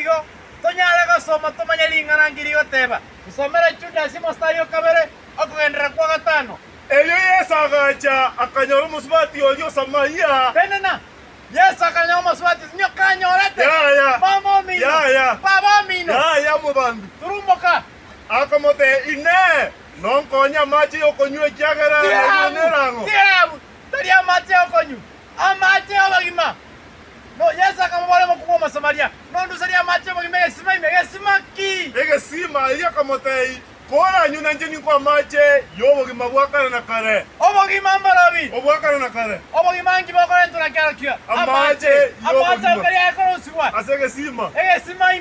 igo. Tonyare gosoma tomanye ring'ana ngiri goteba nsomere judasi mostari okabere okogendera kwa gatano. Eyo yesu agacha akanyora omusubati orio samaria tenena yesu akanya omosubati sinyo kanyorete yaya mamomino yaya babomino yaya mubandu. Turumboka akamote ine. Nonkonya amache yokonywa ekiagera nerango tirabu tari amache okonyu amache obagima no yesu akamobore mokuwa omasamaria esima iyakamotei koranyu na njeni kwa mache yo obogima bwakare na kare. Obogima mbarabi. Obwakare na kare. Obogima ngi bakore ntura kyakya amache yo obogima. amache kare yakoroswa asege sima. Ege sima